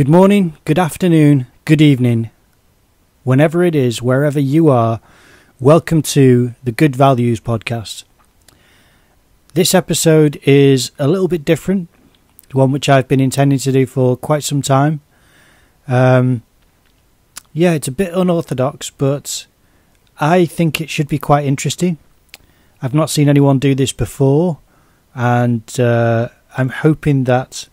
Good morning, good afternoon, good evening. Whenever it is, wherever you are, welcome to the Good Values podcast. This episode is a little bit different, the one which I've been intending to do for quite some time. Um, yeah, it's a bit unorthodox, but I think it should be quite interesting. I've not seen anyone do this before, and uh, I'm hoping that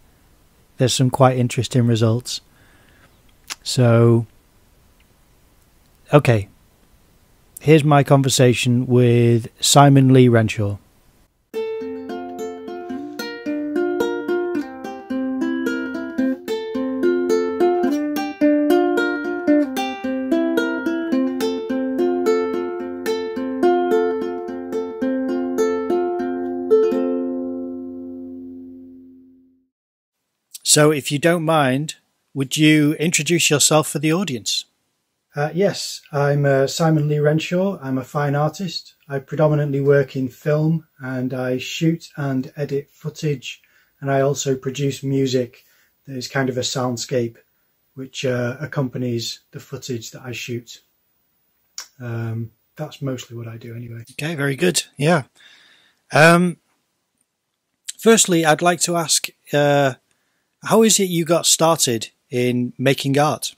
there's some quite interesting results. So, okay, here's my conversation with Simon Lee Renshaw. So, if you don't mind, would you introduce yourself for the audience? Uh, yes, I'm uh, Simon Lee Renshaw. I'm a fine artist. I predominantly work in film and I shoot and edit footage and I also produce music that is kind of a soundscape which uh, accompanies the footage that I shoot. Um, that's mostly what I do anyway. Okay, very good. Yeah. Um, firstly, I'd like to ask uh, how is it you got started in making art?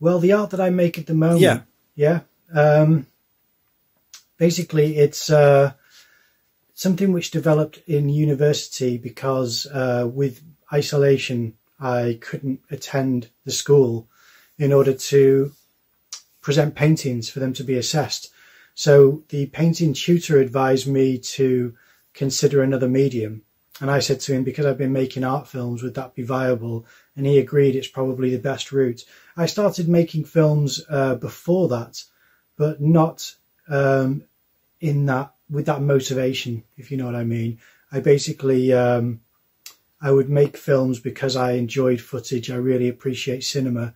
Well, the art that I make at the moment, yeah, yeah. Um, basically, it's uh, something which developed in university because uh, with isolation, I couldn't attend the school in order to present paintings for them to be assessed. So the painting tutor advised me to consider another medium. And I said to him, because I've been making art films, would that be viable? And he agreed it's probably the best route. I started making films uh, before that, but not um, in that with that motivation, if you know what I mean. I basically um, I would make films because I enjoyed footage. I really appreciate cinema,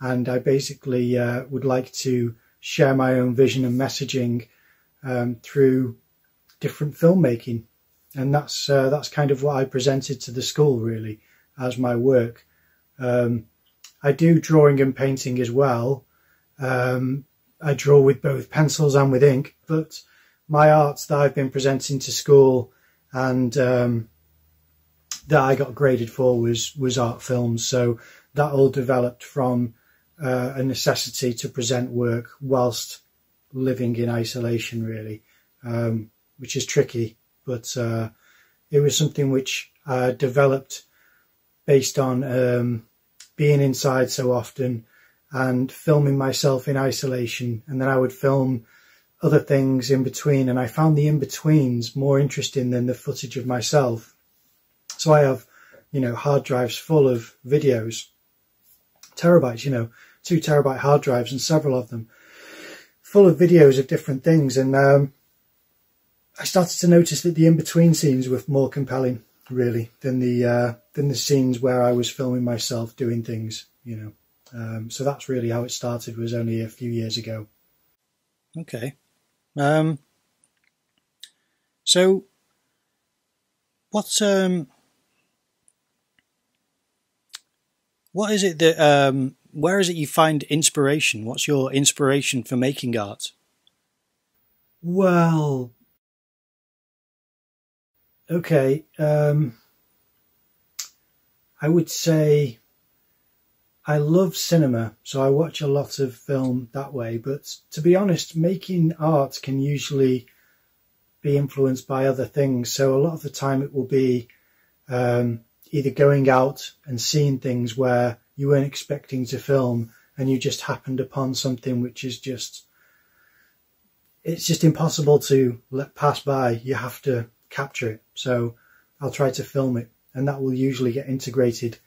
and I basically uh, would like to share my own vision and messaging um, through different filmmaking and that's uh, that's kind of what I presented to the school really as my work. Um, I do drawing and painting as well. Um, I draw with both pencils and with ink, but my arts that I've been presenting to school and um, that I got graded for was was art films. So that all developed from uh, a necessity to present work whilst living in isolation, really, um, which is tricky but uh, it was something which I developed based on um, being inside so often and filming myself in isolation. And then I would film other things in between. And I found the in betweens more interesting than the footage of myself. So I have, you know, hard drives full of videos, terabytes, you know, two terabyte hard drives and several of them full of videos of different things. And um, I started to notice that the in-between scenes were more compelling, really, than the uh, than the scenes where I was filming myself doing things, you know. Um, so that's really how it started. Was only a few years ago. Okay. Um, so, what um, what is it that um, where is it you find inspiration? What's your inspiration for making art? Well, Okay, um, I would say I love cinema, so I watch a lot of film that way. But to be honest, making art can usually be influenced by other things. So a lot of the time it will be um, either going out and seeing things where you weren't expecting to film and you just happened upon something which is just it's just impossible to let pass by. You have to capture it. So I'll try to film it and that will usually get integrated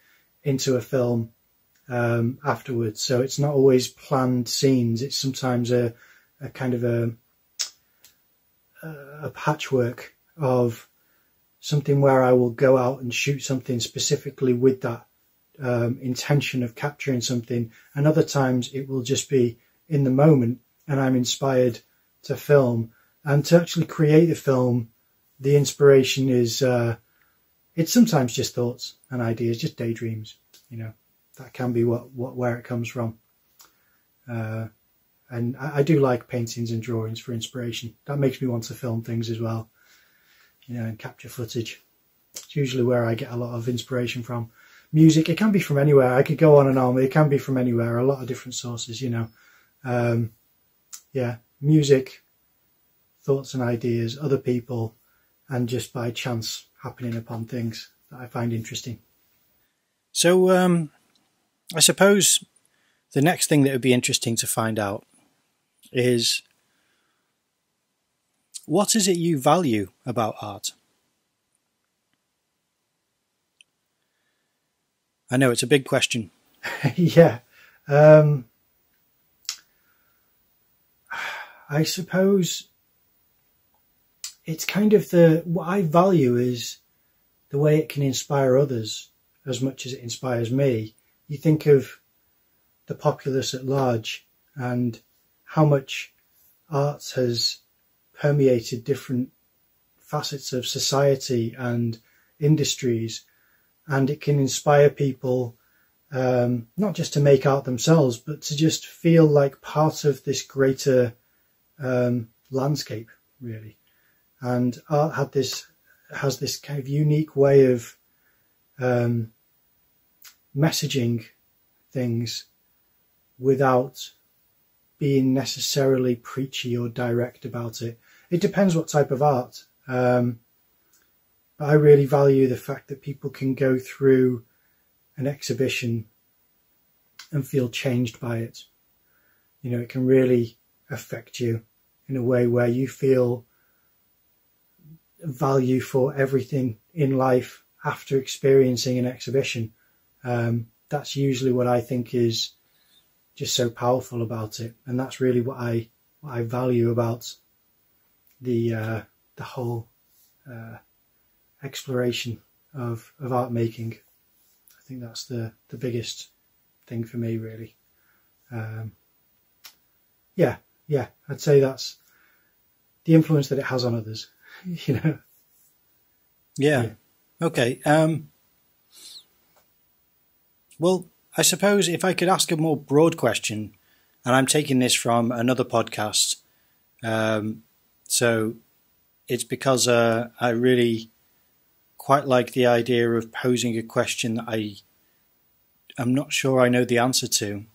into a film um, afterwards. So it's not always planned scenes. It's sometimes a, a kind of a, a patchwork of something where I will go out and shoot something specifically with that um, intention of capturing something. And other times it will just be in the moment and I'm inspired to film and to actually create the film the inspiration is uh, it's sometimes just thoughts and ideas, just daydreams. You know, that can be what, what where it comes from. Uh, and I, I, do like paintings and drawings for inspiration. That makes me want to film things as well, you know, and capture footage. It's usually where I get a lot of inspiration from. Music, it can be from anywhere. I could go on and on. It can be from anywhere. A lot of different sources, you know. Um, yeah, music, thoughts and ideas, other people, and just by chance happening upon things that I find interesting. So, um, I suppose the next thing that would be interesting to find out is what is it you value about art? I know it's a big question. yeah. Um, I suppose it's kind of the what I value is the way it can inspire others as much as it inspires me. You think of the populace at large and how much art has permeated different facets of society and industries, and it can inspire people um, not just to make art themselves, but to just feel like part of this greater um, landscape, really. And art had this has this kind of unique way of um, messaging things without being necessarily preachy or direct about it. It depends what type of art. Um, but I really value the fact that people can go through an exhibition and feel changed by it. You know, it can really affect you in a way where you feel value for everything in life after experiencing an exhibition. Um, that's usually what I think is just so powerful about it, and that's really what I what I value about the uh, the whole uh, exploration of of art making. I think that's the the biggest thing for me, really. Um, yeah, yeah, I'd say that's the influence that it has on others. You know. Yeah. yeah. Okay. Um, well, I suppose if I could ask a more broad question, and I'm taking this from another podcast, um, so it's because uh, I really quite like the idea of posing a question that I am not sure I know the answer to,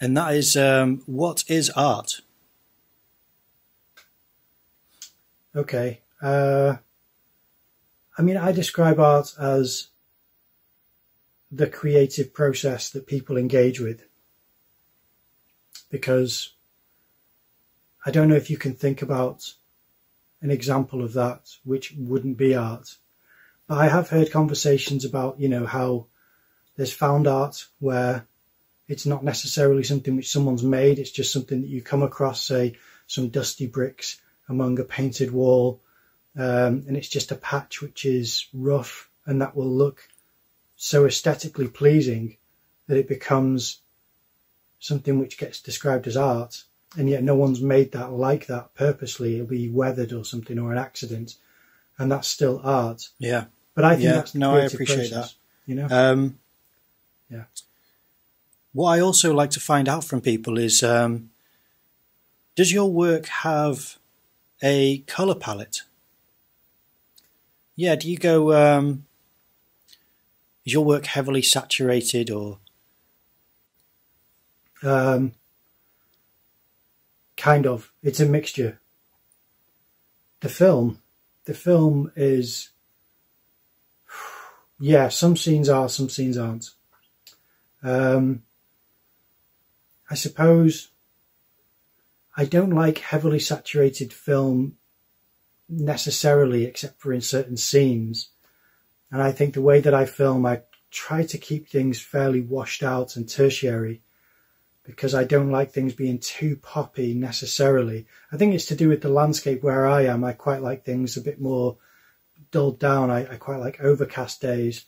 and that is, um, what is art? Okay. Uh, I mean, I describe art as the creative process that people engage with. Because I don't know if you can think about an example of that which wouldn't be art. But I have heard conversations about, you know, how there's found art where it's not necessarily something which someone's made, it's just something that you come across, say, some dusty bricks among a painted wall, um, and it's just a patch which is rough and that will look so aesthetically pleasing that it becomes something which gets described as art, and yet no one's made that like that purposely. It'll be weathered or something or an accident, and that's still art. Yeah. But I think yeah. that's no, I appreciate process, that. You know. Um, yeah. What I also like to find out from people is, um, does your work have a color palette? Yeah. Do you go? Um, is your work heavily saturated or? Um, kind of. It's a mixture. The film, the film is, yeah, some scenes are, some scenes aren't. Um, I suppose I don't like heavily saturated film necessarily, except for in certain scenes. And I think the way that I film, I try to keep things fairly washed out and tertiary because I don't like things being too poppy necessarily. I think it's to do with the landscape where I am. I quite like things a bit more dulled down. I, I quite like overcast days.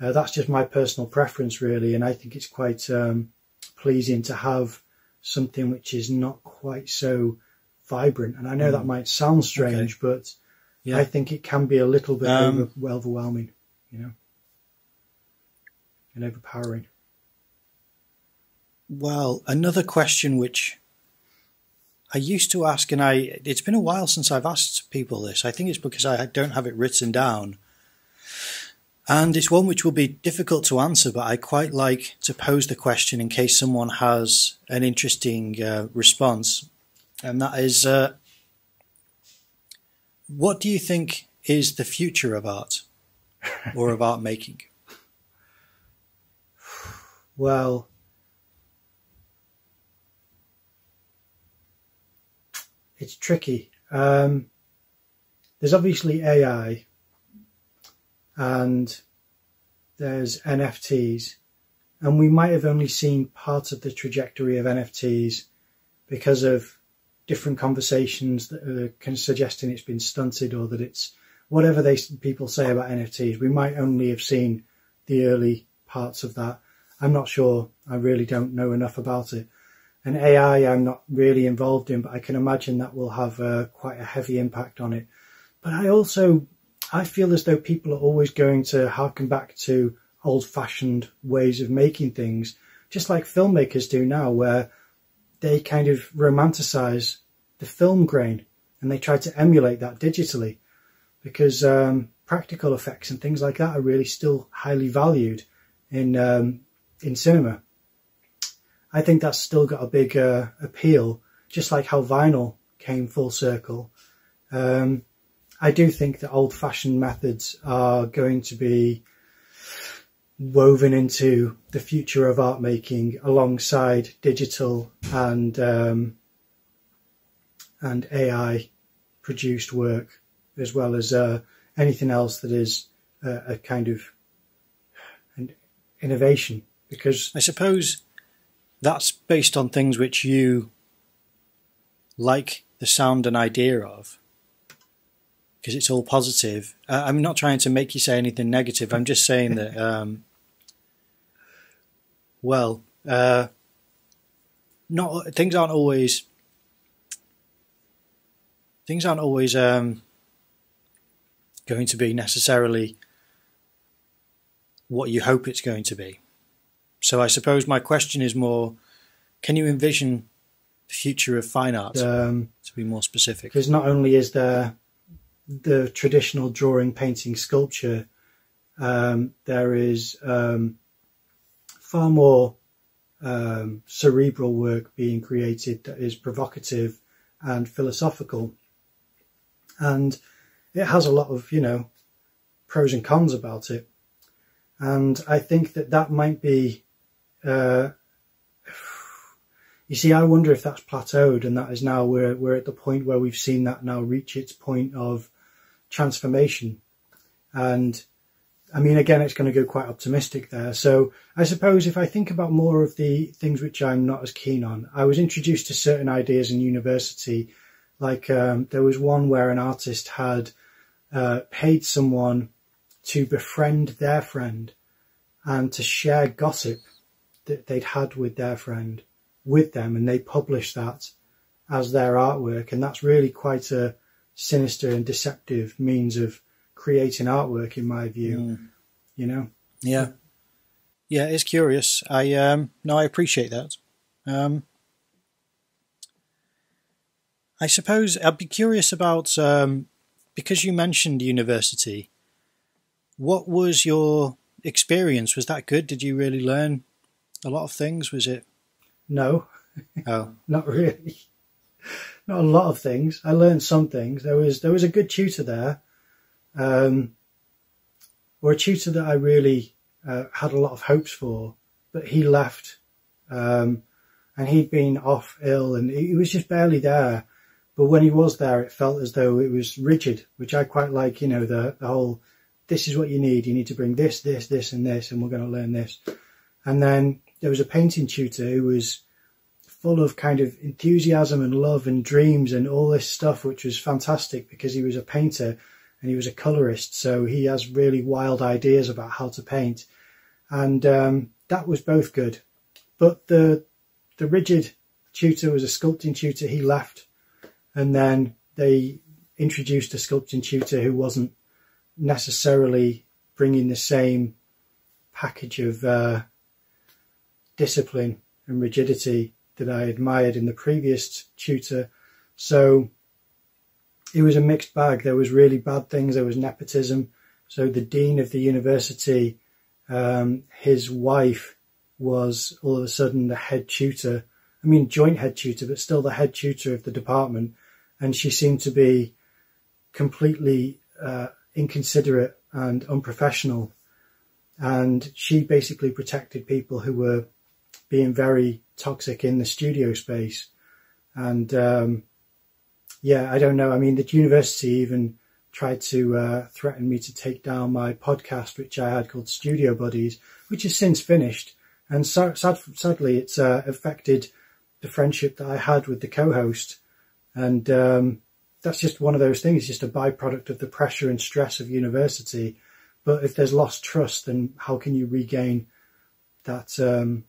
Uh, that's just my personal preference, really, and I think it's quite um, pleasing to have something which is not quite so vibrant. And I know mm. that might sound strange, okay. but yeah. I think it can be a little bit um, over, overwhelming you know. and overpowering. Well, another question which I used to ask, and I it's been a while since I've asked people this. I think it's because I don't have it written down. And it's one which will be difficult to answer, but I quite like to pose the question in case someone has an interesting uh, response. And that is uh, what do you think is the future of art or of art making? Well, it's tricky. Um, there's obviously AI and there's NFTs, and we might have only seen part of the trajectory of NFTs because of different conversations that are suggesting it's been stunted or that it's whatever they people say about NFTs. We might only have seen the early parts of that. I'm not sure. I really don't know enough about it. And AI, I'm not really involved in, but I can imagine that will have uh, quite a heavy impact on it. But I also, I feel as though people are always going to harken back to old fashioned ways of making things, just like filmmakers do now, where they kind of romanticize the film grain and they try to emulate that digitally because um, practical effects and things like that are really still highly valued in um, in cinema. I think that's still got a big uh, appeal, just like how vinyl came full circle. Um, I do think that old-fashioned methods are going to be woven into the future of art making alongside digital and um, and AI produced work, as well as uh, anything else that is uh, a kind of an innovation. Because I suppose that's based on things which you like the sound and idea of because it's all positive. Uh, I'm not trying to make you say anything negative. I'm just saying that, um, well, uh, not things aren't always things aren't always um, going to be necessarily what you hope it's going to be. So I suppose my question is more: Can you envision the future of fine art? Um, to be more specific, because not only is there the traditional drawing, painting, sculpture, um, there is um, far more um, cerebral work being created that is provocative and philosophical, and it has a lot of you know pros and cons about it. And I think that that might be uh, you see, I wonder if that's plateaued and that is now we're, we're at the point where we've seen that now reach its point of transformation. And I mean, again, it's going to go quite optimistic there. So I suppose if I think about more of the things which I'm not as keen on, I was introduced to certain ideas in university. Like um, there was one where an artist had uh, paid someone to befriend their friend and to share gossip that they'd had with their friend with them and they published that as their artwork and that's really quite a sinister and deceptive means of creating artwork in my view mm. you know yeah yeah it's curious i um no i appreciate that um i suppose i'd be curious about um because you mentioned university what was your experience was that good did you really learn a lot of things? Was it? No. Oh, not really. Not a lot of things. I learned some things. There was there was a good tutor there, um, or a tutor that I really uh, had a lot of hopes for, but he left, um, and he'd been off ill, and he was just barely there. But when he was there, it felt as though it was rigid, which I quite like. You know, the the whole this is what you need. You need to bring this, this, this, and this, and we're going to learn this. And then there was a painting tutor who was full of kind of enthusiasm and love and dreams and all this stuff, which was fantastic because he was a painter and he was a colorist. So he has really wild ideas about how to paint. And um, that was both good. But the, the rigid tutor was a sculpting tutor. He left and then they introduced a sculpting tutor who wasn't necessarily bringing the same package of uh, discipline and rigidity that I admired in the previous tutor. So it was a mixed bag. There was really bad things. There was nepotism. So the dean of the university, um, his wife was all of a sudden the head tutor. I mean, joint head tutor, but still the head tutor of the department. And she seemed to be completely uh, inconsiderate and unprofessional. And she basically protected people who were being very toxic in the studio space. And um, yeah, I don't know. I mean, the university even tried to uh, threaten me to take down my podcast, which I had called Studio Buddies, which has since finished. And so, sad, sadly, it's uh, affected the friendship that I had with the co-host. And um, that's just one of those things, just a byproduct of the pressure and stress of university. But if there's lost trust, then how can you regain that um,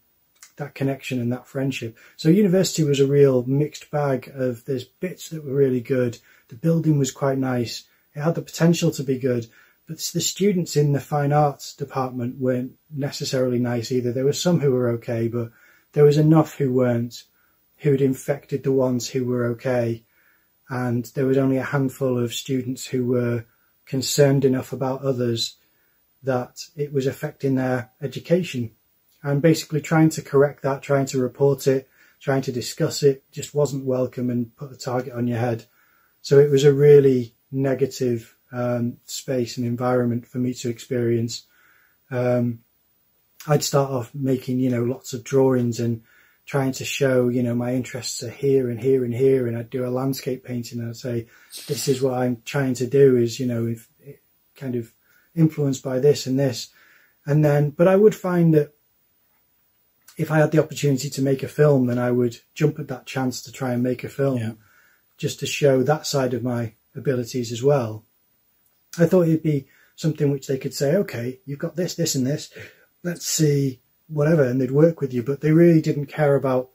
that connection and that friendship? So university was a real mixed bag of there's bits that were really good. The building was quite nice. It had the potential to be good, but the students in the fine arts department weren't necessarily nice either. There were some who were okay, but there was enough who weren't, who had infected the ones who were okay and there was only a handful of students who were concerned enough about others that it was affecting their education. And basically trying to correct that, trying to report it, trying to discuss it just wasn't welcome and put a target on your head. So it was a really negative um, space and environment for me to experience. Um, I'd start off making, you know, lots of drawings and trying to show, you know, my interests are here and here and here. And I'd do a landscape painting and I'd say, this is what I'm trying to do is, you know, if, kind of influenced by this and this. And then, but I would find that if I had the opportunity to make a film, then I would jump at that chance to try and make a film yeah. just to show that side of my abilities as well. I thought it'd be something which they could say, okay, you've got this, this and this. Let's see whatever, and they'd work with you, but they really didn't care about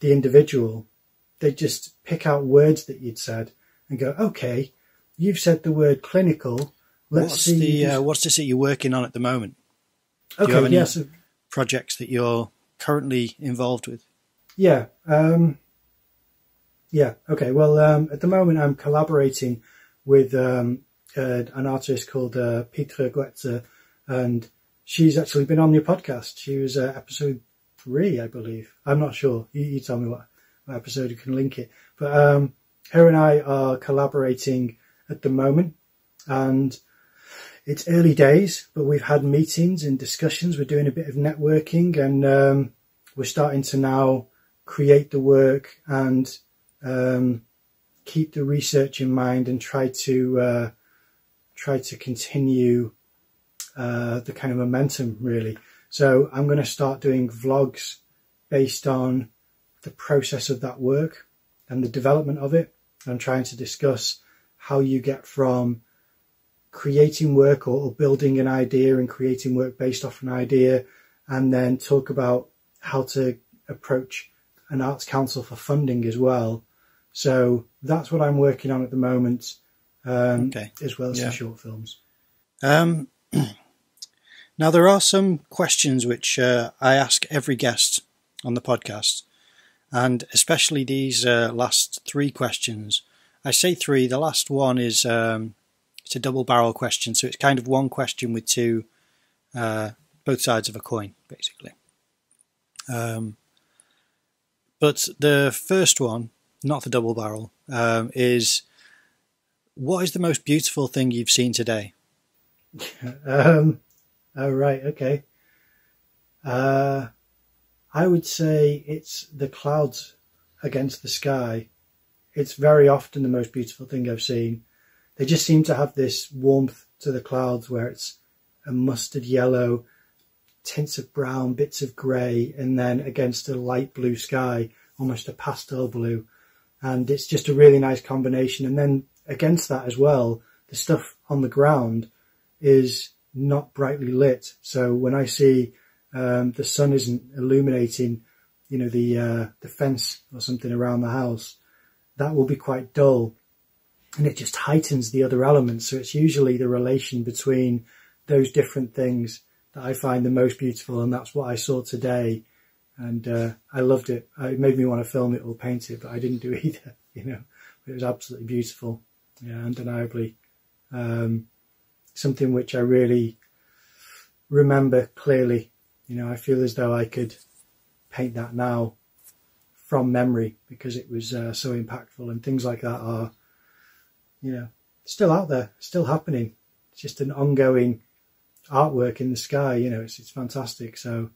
the individual. They'd just pick out words that you'd said and go, okay, you've said the word clinical. Let's what's see. The, uh, what's this that you're working on at the moment? Do okay, you have any yeah, projects that you're currently involved with? Yeah. Um, yeah. Okay. Well, um, at the moment, I'm collaborating with um, uh, an artist called uh, Petra Goetze, and she's actually been on your podcast. She was uh, episode three, I believe. I'm not sure. You, you tell me what, what, episode you can link it. But um, her and I are collaborating at the moment, and it's early days, but we've had meetings and discussions. We're doing a bit of networking, and um, we're starting to now create the work and um, keep the research in mind and try to uh, try to continue uh, the kind of momentum really. So I'm going to start doing vlogs based on the process of that work and the development of it. I'm trying to discuss how you get from creating work or, or building an idea and creating work based off an idea and then talk about how to approach an arts council for funding as well. So that's what I'm working on at the moment, um, okay. as well as yeah. some short films. Um, Now, there are some questions which uh, I ask every guest on the podcast, and especially these uh, last three questions. I say three, the last one is um, it's a double barrel question, so it's kind of one question with two, uh, both sides of a coin, basically. Um, but the first one, not the double barrel, um, is what is the most beautiful thing you've seen today? um, Oh, right. Okay. Uh, I would say it's the clouds against the sky. It's very often the most beautiful thing I've seen. They just seem to have this warmth to the clouds where it's a mustard yellow, tints of brown, bits of grey, and then against a light blue sky, almost a pastel blue. And it's just a really nice combination. And then against that as well, the stuff on the ground is not brightly lit. So when I see um, the sun isn't illuminating, you know, the uh, the fence or something around the house, that will be quite dull, and it just heightens the other elements. So it's usually the relation between those different things that I find the most beautiful, and that's what I saw today. And uh, I loved it. It made me want to film it or paint it, but I didn't do either. You know, it was absolutely beautiful. Yeah, undeniably. Um, something which I really remember clearly. You know, I feel as though I could paint that now from memory because it was uh, so impactful and things like that are, you know, still out there, still happening. It's just an ongoing artwork in the sky. You know, it's it's fantastic. So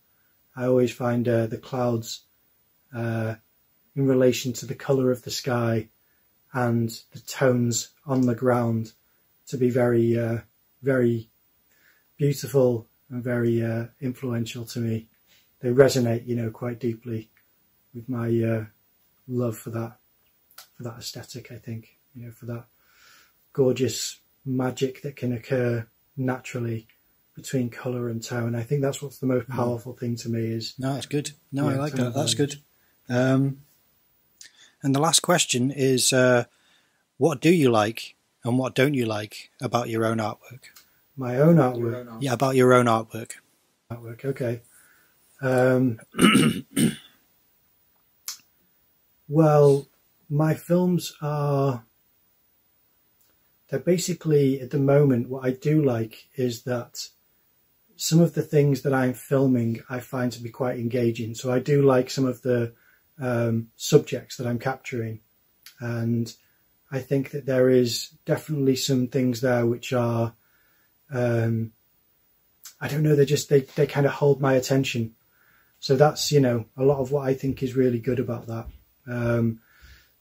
I always find uh, the clouds uh, in relation to the colour of the sky and the tones on the ground to be very, uh, very beautiful and very uh, influential to me. They resonate, you know, quite deeply with my uh, love for that, for that aesthetic. I think, you know, for that gorgeous magic that can occur naturally between colour and tone. I think that's what's the most mm. powerful thing to me is. No, it's good. No, yeah, I like that. That's good. Um, and the last question is, uh, what do you like and what don't you like about your own artwork? My own artwork. Own artwork. Yeah, about your own artwork. Artwork. Okay. Um, well, my films are. They're basically at the moment. What I do like is that some of the things that I'm filming I find to be quite engaging. So I do like some of the um, subjects that I'm capturing, and I think that there is definitely some things there which are, um, I don't know, they just they they kind of hold my attention. So that's you know a lot of what I think is really good about that. Um,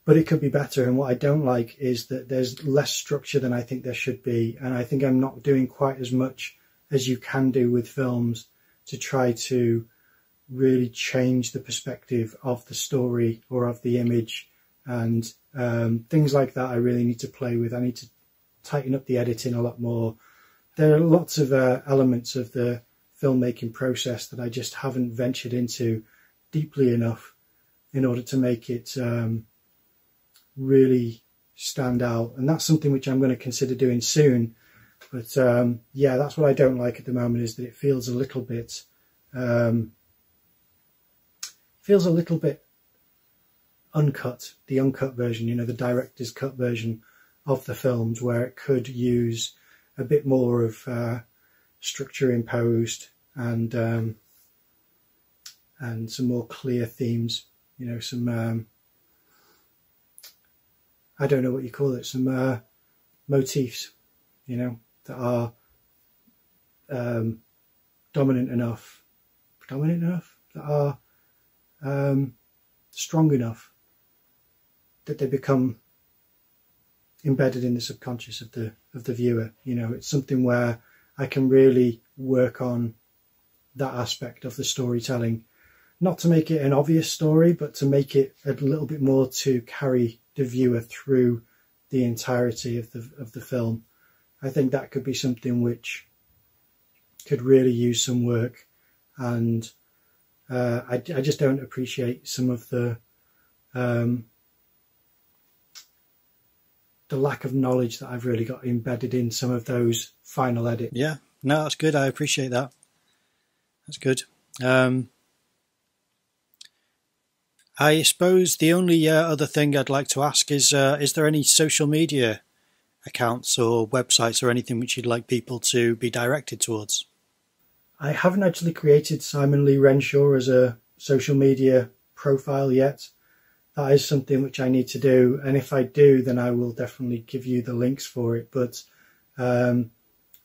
but it could be better. And what I don't like is that there's less structure than I think there should be, and I think I'm not doing quite as much as you can do with films to try to really change the perspective of the story or of the image and um, things like that I really need to play with. I need to tighten up the editing a lot more. There are lots of uh, elements of the filmmaking process that I just haven't ventured into deeply enough in order to make it um, really stand out. And that's something which I'm going to consider doing soon but um, yeah, that's what I don't like at the moment is that it feels a little bit um, feels a little bit uncut, the uncut version, you know, the director's cut version of the films where it could use a bit more of uh, structure imposed and um, and some more clear themes, you know, some um, I don't know what you call it, some uh, motifs, you know, that are um, dominant enough, dominant enough, that are um, strong enough that they become embedded in the subconscious of the of the viewer. You know, it's something where I can really work on that aspect of the storytelling, not to make it an obvious story, but to make it a little bit more to carry the viewer through the entirety of the of the film. I think that could be something which could really use some work. And uh, I, I, just don't appreciate some of the um, the lack of knowledge that I've really got embedded in some of those final edits. Yeah, no, that's good. I appreciate that. That's good. Um, I suppose the only uh, other thing I'd like to ask is: uh, Is there any social media accounts or websites or anything which you'd like people to be directed towards? I haven't actually created Simon Lee Renshaw as a social media profile yet. That is something which I need to do, and if I do, then I will definitely give you the links for it. But um,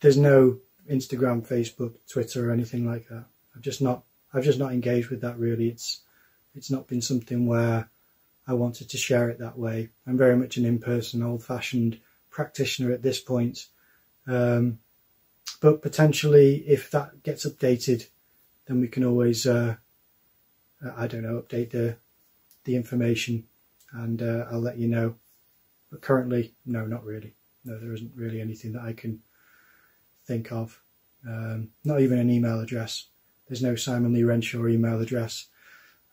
there's no Instagram, Facebook, Twitter, or anything like that. I've just not, I've just not engaged with that really. It's, it's not been something where I wanted to share it that way. I'm very much an in-person, old-fashioned practitioner at this point. Um, but potentially, if that gets updated, then we can always, uh, uh, I don't know, update the the information, and uh, I'll let you know. But currently, no, not really. No, there isn't really anything that I can think of. Um, not even an email address. There's no Simon Lee Renshaw email address.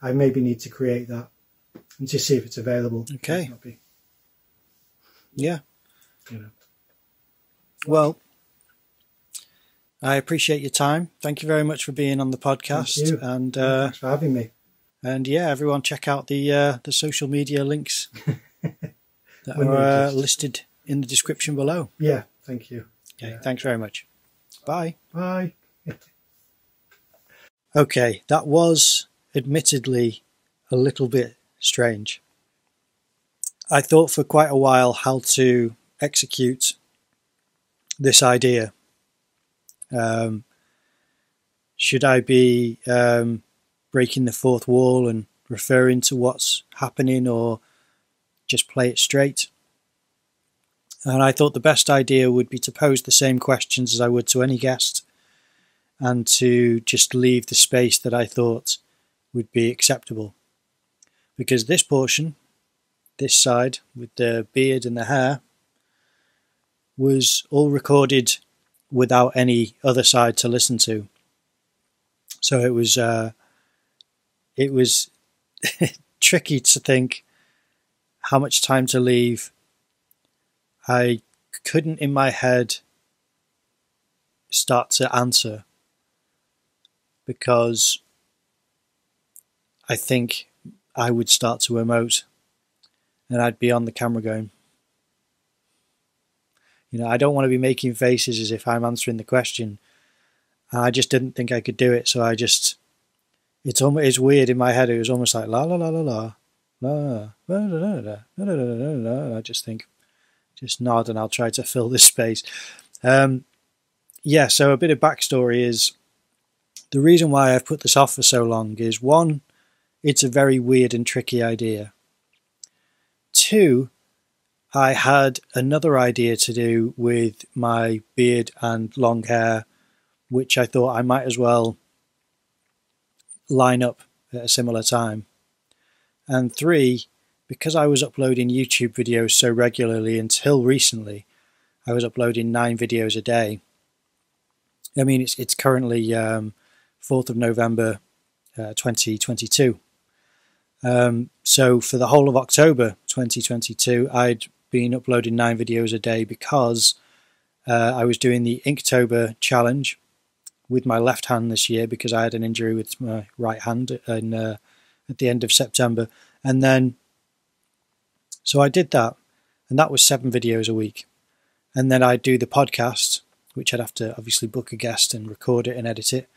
I maybe need to create that and to see if it's available. Okay. Yeah, you know. Well, I appreciate your time. Thank you very much for being on the podcast. And uh, thanks for having me. And yeah, everyone, check out the uh, the social media links that are uh, listed in the description below. Yeah, thank you. Okay, yeah. thanks very much. Bye. Bye. okay, that was admittedly a little bit strange. I thought for quite a while how to execute this idea. Um, should I be um, breaking the fourth wall and referring to what's happening or just play it straight? And I thought the best idea would be to pose the same questions as I would to any guest and to just leave the space that I thought would be acceptable. Because this portion, this side with the beard and the hair, was all recorded without any other side to listen to. So it was uh, it was tricky to think how much time to leave. I couldn't in my head start to answer because I think I would start to emote and I'd be on the camera going, you know, I don't want to be making faces as if I'm answering the question. I just didn't think I could do it, so I just it's almost it's weird in my head. It was almost like la la la la la la la la la la la. I just think, just nod, and I'll try to fill this space. Um, yeah. So a bit of backstory is the reason why I've put this off for so long is one, it's a very weird and tricky idea. Two, I had another idea to do with my beard and long hair, which I thought I might as well line up at a similar time. And three, because I was uploading YouTube videos so regularly until recently, I was uploading nine videos a day. I mean, it's it's currently um, 4th of November uh, 2022. Um, so for the whole of October 2022, I'd been uploading nine videos a day because uh, I was doing the Inktober challenge with my left hand this year because I had an injury with my right hand uh, at the end of September. And then, so I did that, and that was seven videos a week. And then I'd do the podcast, which I'd have to obviously book a guest and record it and edit it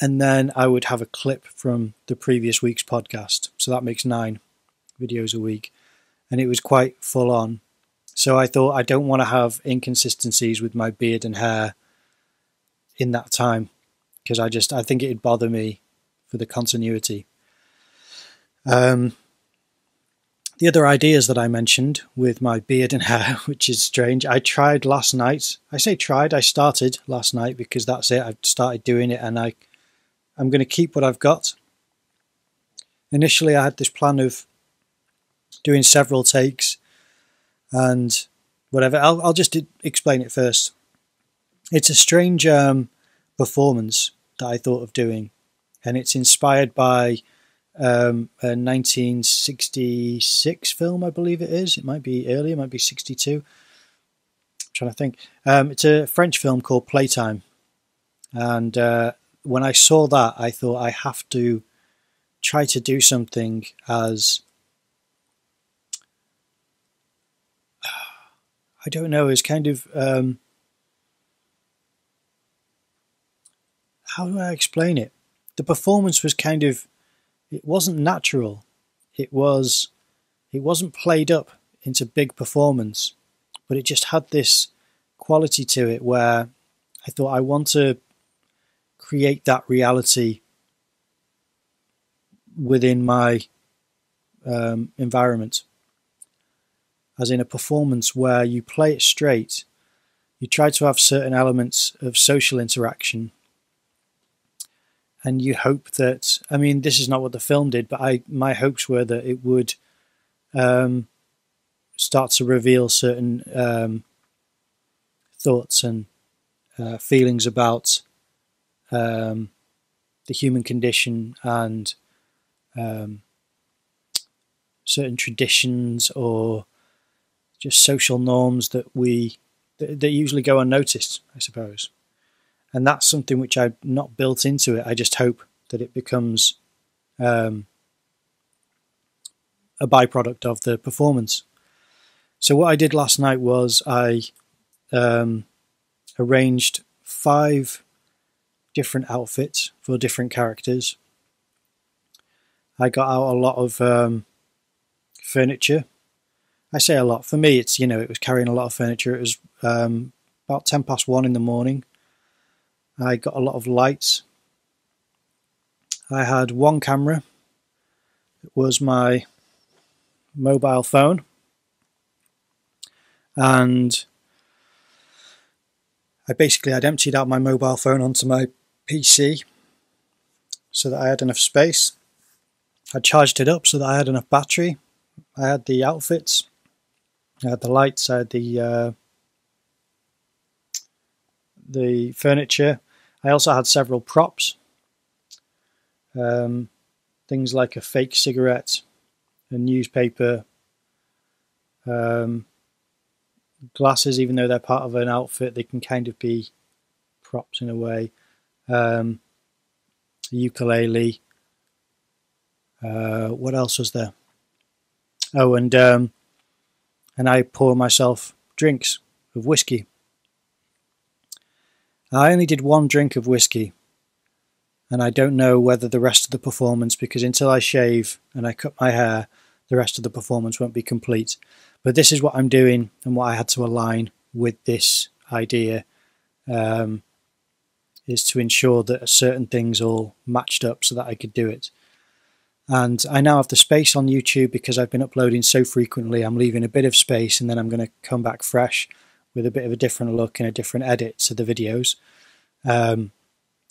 and then I would have a clip from the previous week's podcast. So that makes nine videos a week, and it was quite full on. So I thought I don't want to have inconsistencies with my beard and hair in that time because I just I think it'd bother me for the continuity. Um, the other ideas that I mentioned with my beard and hair, which is strange, I tried last night. I say tried, I started last night because that's it. I started doing it and I I'm going to keep what I've got. Initially, I had this plan of doing several takes and whatever. I'll, I'll just explain it first. It's a strange um, performance that I thought of doing, and it's inspired by um, a 1966 film, I believe it is. It might be earlier, it might be 62. I'm trying to think. Um, it's a French film called Playtime, and uh, when I saw that, I thought I have to try to do something as I don't know, as kind of um, how do I explain it? The performance was kind of it wasn't natural. It was it wasn't played up into big performance, but it just had this quality to it where I thought I want to create that reality within my um, environment. As in a performance where you play it straight, you try to have certain elements of social interaction, and you hope that. I mean, this is not what the film did, but I my hopes were that it would um, start to reveal certain um, thoughts and uh, feelings about um, the human condition and um, certain traditions or just social norms that we that, that usually go unnoticed, I suppose. and that's something which I've not built into it. I just hope that it becomes um, a byproduct of the performance. So what I did last night was I um, arranged five different outfits for different characters. I got out a lot of um, furniture. I say a lot. For me, it's you know it was carrying a lot of furniture. It was um, about ten past one in the morning. I got a lot of lights. I had one camera. It was my mobile phone. And I basically had emptied out my mobile phone onto my PC so that I had enough space. I charged it up so that I had enough battery. I had the outfits, I had the lights, I had the uh, the furniture. I also had several props, um, things like a fake cigarette, a newspaper, um, glasses. Even though they're part of an outfit, they can kind of be props in a way. Um, ukulele. Uh, what else was there? Oh, and um, and I pour myself drinks of whiskey. I only did one drink of whiskey, and I don't know whether the rest of the performance, because until I shave and I cut my hair, the rest of the performance won't be complete. But this is what I'm doing and what I had to align with this idea um, is to ensure that certain things all matched up so that I could do it. And I now have the space on YouTube because I've been uploading so frequently. I'm leaving a bit of space and then I'm going to come back fresh with a bit of a different look and a different edit to the videos. Um,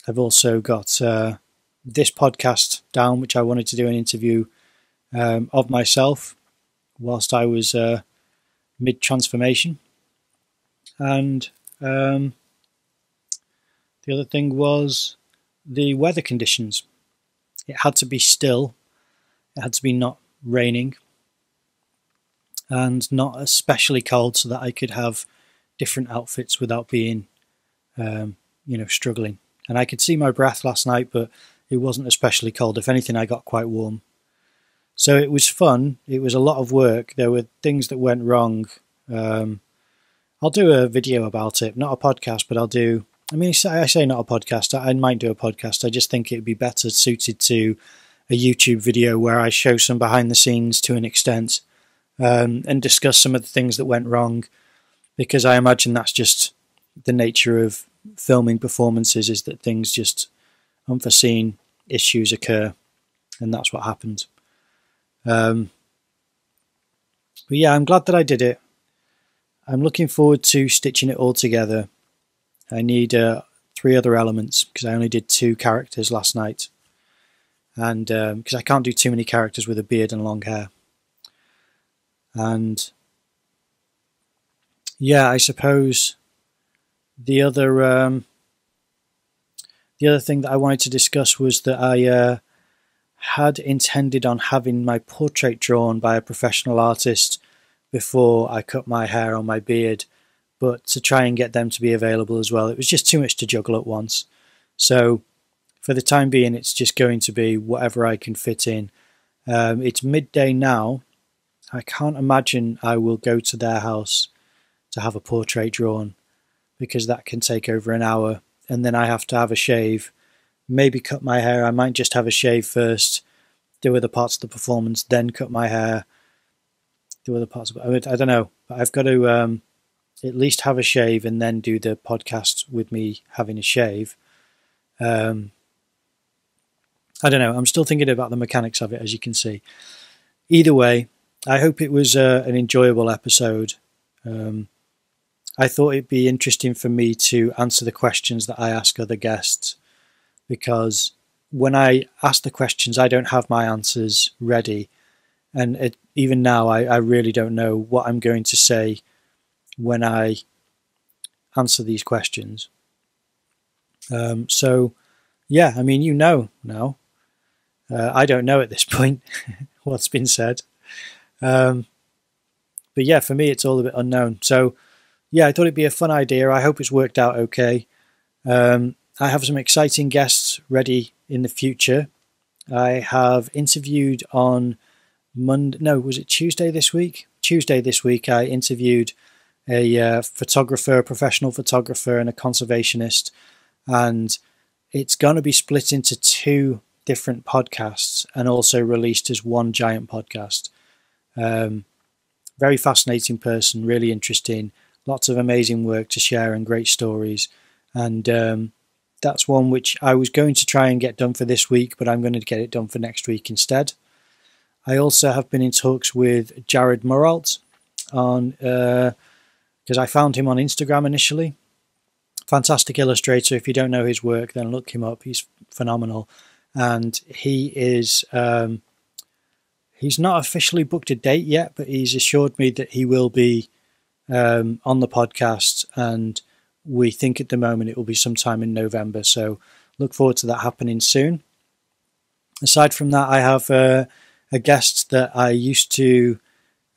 I've also got uh, this podcast down, which I wanted to do an interview um, of myself whilst I was uh, mid transformation. And um, the other thing was the weather conditions. It had to be still, it had to be not raining, and not especially cold so that I could have different outfits without being, um, you know, struggling. And I could see my breath last night, but it wasn't especially cold. If anything, I got quite warm. So it was fun. It was a lot of work. There were things that went wrong. Um, I'll do a video about it, not a podcast, but I'll do. I mean, I say not a podcast. I might do a podcast. I just think it'd be better suited to a YouTube video where I show some behind the scenes to an extent um, and discuss some of the things that went wrong, because I imagine that's just the nature of filming performances is that things just unforeseen issues occur, and that's what happened. Um, but yeah, I'm glad that I did it. I'm looking forward to stitching it all together. I need uh, three other elements because I only did two characters last night, and because um, I can't do too many characters with a beard and long hair. And yeah, I suppose the other um, the other thing that I wanted to discuss was that I uh, had intended on having my portrait drawn by a professional artist before I cut my hair or my beard, but to try and get them to be available as well, it was just too much to juggle at once. So, for the time being, it's just going to be whatever I can fit in. Um, it's midday now. I can't imagine I will go to their house to have a portrait drawn because that can take over an hour, and then I have to have a shave maybe cut my hair. I might just have a shave first, do other parts of the performance, then cut my hair, do other parts of it. I don't know, I've got to um, at least have a shave and then do the podcast with me having a shave. Um, I don't know. I'm still thinking about the mechanics of it, as you can see. Either way, I hope it was uh, an enjoyable episode. Um, I thought it'd be interesting for me to answer the questions that I ask other guests because when I ask the questions, I don't have my answers ready. And it, even now, I, I really don't know what I'm going to say when I answer these questions. Um, so, yeah, I mean, you know now. Uh, I don't know at this point what's been said. Um, but yeah, for me, it's all a bit unknown. So, yeah, I thought it'd be a fun idea. I hope it's worked out okay. Um, I have some exciting guests ready in the future. I have interviewed on Monday, no, was it Tuesday this week? Tuesday this week, I interviewed a uh, photographer, a professional photographer, and a conservationist. And it's going to be split into two different podcasts and also released as one giant podcast. Um, very fascinating person, really interesting, lots of amazing work to share and great stories. And um, that's one which I was going to try and get done for this week, but I'm going to get it done for next week instead. I also have been in talks with Jared Muralt on because I found him on Instagram initially. Fantastic illustrator. If you don't know his work, then look him up. He's phenomenal, and he is. Um, he's not officially booked a date yet, but he's assured me that he will be um, on the podcast, and we think at the moment it will be sometime in November. So look forward to that happening soon. Aside from that, I have. Uh, a guest that I used to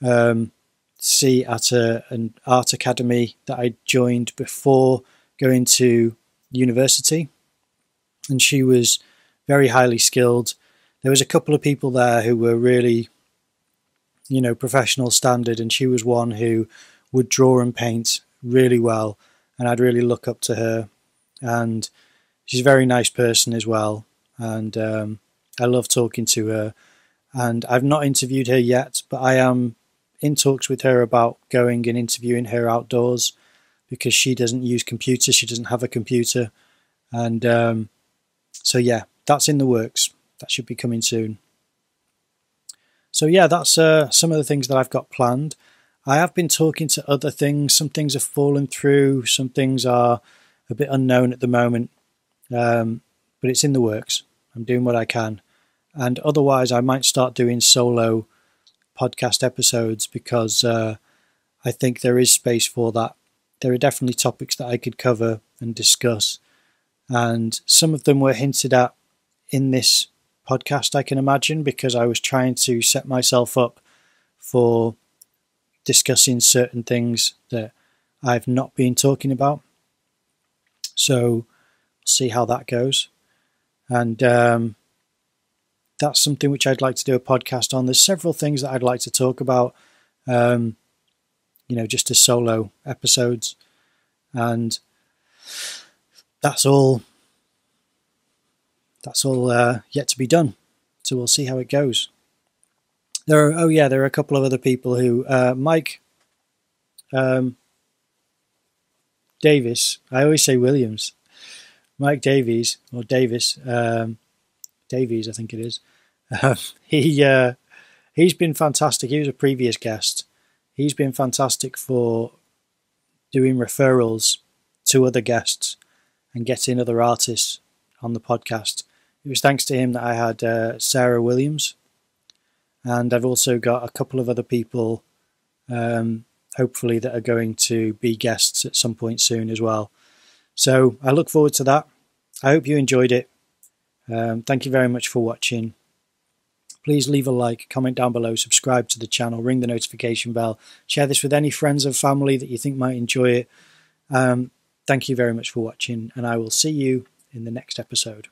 um, see at a, an art academy that I joined before going to university. And she was very highly skilled. There was a couple of people there who were really, you know, professional standard, and she was one who would draw and paint really well, and I'd really look up to her. And she's a very nice person as well, and um, I love talking to her and I've not interviewed her yet, but I am in talks with her about going and interviewing her outdoors because she doesn't use computers, she doesn't have a computer, and um, so yeah, that's in the works. That should be coming soon. So yeah, that's uh, some of the things that I've got planned. I have been talking to other things. Some things have fallen through. Some things are a bit unknown at the moment, um, but it's in the works. I'm doing what I can. And otherwise, I might start doing solo podcast episodes because uh, I think there is space for that. There are definitely topics that I could cover and discuss. And some of them were hinted at in this podcast, I can imagine, because I was trying to set myself up for discussing certain things that I've not been talking about. So, see how that goes. And um, that's something which I'd like to do a podcast on. There's several things that I'd like to talk about, um, you know, just as solo episodes, and that's all. That's all uh, yet to be done. So we'll see how it goes. There are oh yeah, there are a couple of other people who uh, Mike um, Davis. I always say Williams. Mike Davies or Davis. Um, Davies, I think it is. Uh, he uh, he's been fantastic. He was a previous guest. He's been fantastic for doing referrals to other guests and getting other artists on the podcast. It was thanks to him that I had uh, Sarah Williams, and I've also got a couple of other people, um, hopefully that are going to be guests at some point soon as well. So I look forward to that. I hope you enjoyed it. Um, thank you very much for watching. Please leave a like, comment down below, subscribe to the channel, ring the notification bell, share this with any friends or family that you think might enjoy it. Um, thank you very much for watching, and I will see you in the next episode.